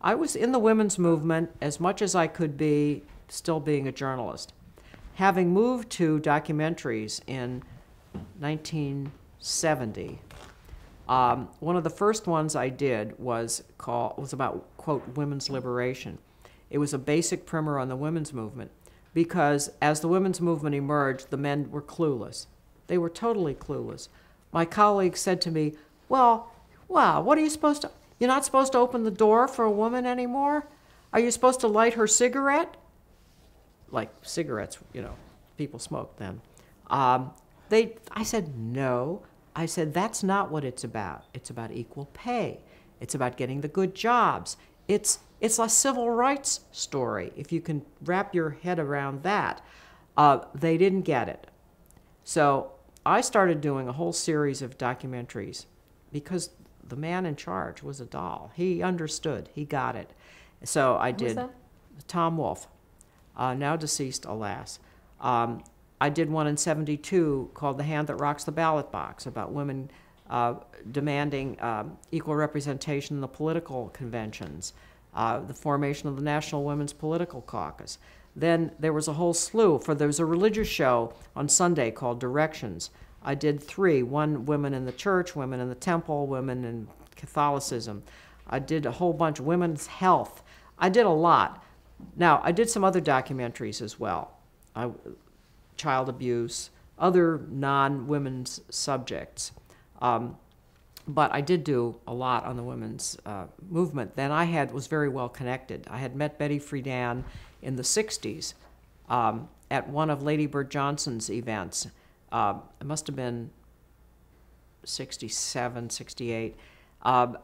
I was in the women's movement as much as I could be, still being a journalist. Having moved to documentaries in 1970, um, one of the first ones I did was call was about quote women's liberation. It was a basic primer on the women's movement because as the women's movement emerged, the men were clueless. They were totally clueless. My colleague said to me, "Well, wow, what are you supposed to? You're not supposed to open the door for a woman anymore? Are you supposed to light her cigarette?" Like cigarettes, you know, people smoked then. Um, they, I said, no. I said, that's not what it's about. It's about equal pay. It's about getting the good jobs. It's, it's a civil rights story, if you can wrap your head around that. Uh, they didn't get it. So I started doing a whole series of documentaries because the man in charge was a doll. He understood, he got it. So I Who's did that? Tom Wolf, uh, now deceased, alas. Um, I did one in 72 called The Hand That Rocks the Ballot Box about women uh, demanding um, equal representation in the political conventions, uh, the formation of the National Women's Political Caucus. Then there was a whole slew, for there was a religious show on Sunday called Directions. I did three one women in the church, women in the temple, women in Catholicism. I did a whole bunch, of women's health. I did a lot. Now, I did some other documentaries as well. I, child abuse, other non-women's subjects. Um, but I did do a lot on the women's uh, movement. Then I had was very well connected. I had met Betty Friedan in the '60s um, at one of Lady Bird Johnson's events. Uh, it must have been 67, 68. Um,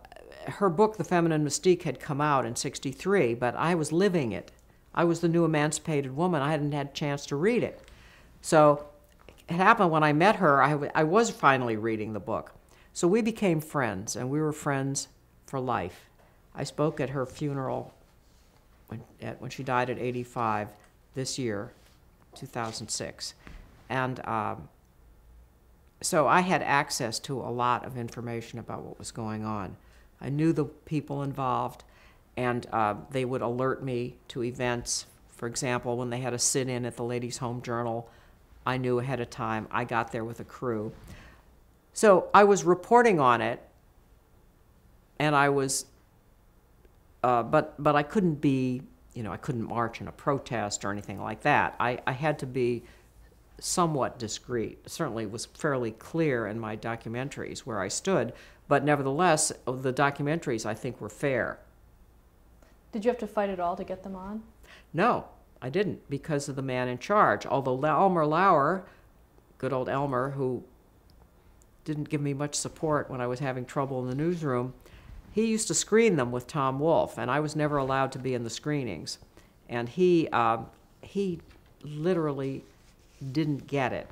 her book, The Feminine Mystique, had come out in 63, but I was living it. I was the new emancipated woman. I hadn't had a chance to read it. So it happened when I met her, I was finally reading the book. So we became friends, and we were friends for life. I spoke at her funeral when, at, when she died at 85 this year, 2006. And um, so I had access to a lot of information about what was going on. I knew the people involved, and uh, they would alert me to events. For example, when they had a sit in at the Ladies' Home Journal, I knew ahead of time. I got there with a crew. So I was reporting on it, and I was, uh, but, but I couldn't be, you know, I couldn't march in a protest or anything like that. I, I had to be somewhat discreet. Certainly was fairly clear in my documentaries where I stood, but nevertheless, the documentaries I think were fair. Did you have to fight at all to get them on? No, I didn't because of the man in charge. Although Elmer Lower, good old Elmer, who didn't give me much support when I was having trouble in the newsroom, he used to screen them with Tom Wolf, and I was never allowed to be in the screenings. And he, um, he literally didn't get it.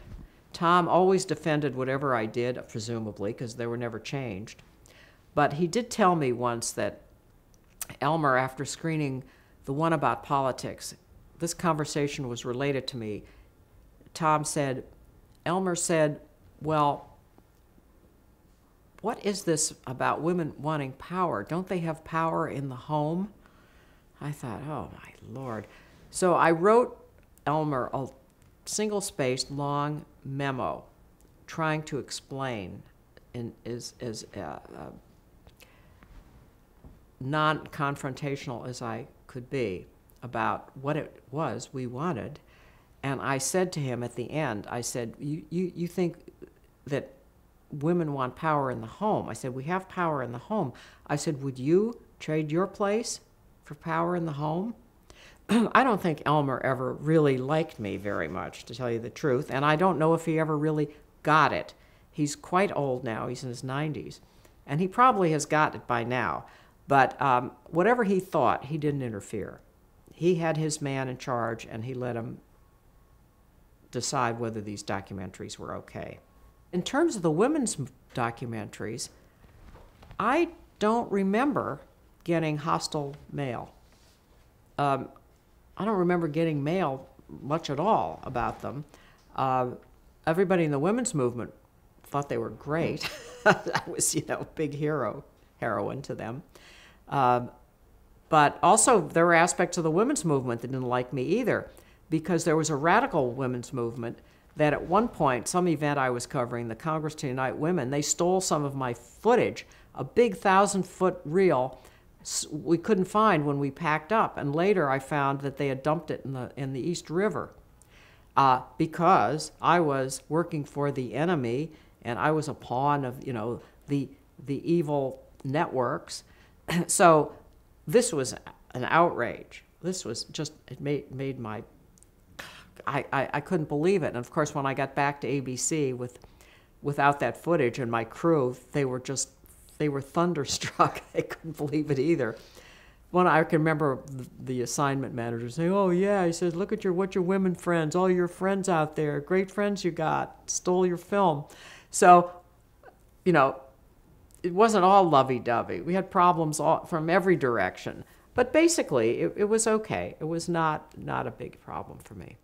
Tom always defended whatever I did, presumably, because they were never changed. But he did tell me once that Elmer, after screening the one about politics, this conversation was related to me. Tom said, Elmer said, Well, what is this about women wanting power? Don't they have power in the home? I thought, oh my lord. So I wrote Elmer a single spaced long memo trying to explain in, is, is uh, uh, non confrontational as I could be about what it was we wanted. And I said to him at the end, I said, You, you, you think that women want power in the home? I said, We have power in the home. I said, Would you trade your place for power in the home? I don't think Elmer ever really liked me very much, to tell you the truth, and I don't know if he ever really got it. He's quite old now, he's in his 90s, and he probably has got it by now. But um, whatever he thought, he didn't interfere. He had his man in charge, and he let him decide whether these documentaries were okay. In terms of the women's documentaries, I don't remember getting hostile mail. Um, I don't remember getting mail much at all about them. Uh, everybody in the women's movement thought they were great. I was, you know, big hero, heroine to them. Um, but also, there were aspects of the women's movement that didn't like me either, because there was a radical women's movement that at one point, some event I was covering, the Congress to Unite Women, they stole some of my footage, a big thousand foot reel we couldn't find when we packed up. And later I found that they had dumped it in the, in the East River uh, because I was working for the enemy and I was a pawn of, you know, the, the evil networks. so this was an outrage. This was just, it made, made my, I, I, I couldn't believe it. And of course, when I got back to ABC with, without that footage and my crew, they were just, they were thunderstruck. they couldn't believe it either. One I can remember the, the assignment manager saying, "Oh yeah," he says, "Look at your what your women friends, all your friends out there, great friends you got, stole your film." So, you know, it wasn't all lovey-dovey. We had problems all, from every direction, but basically, it, it was okay. It was not not a big problem for me.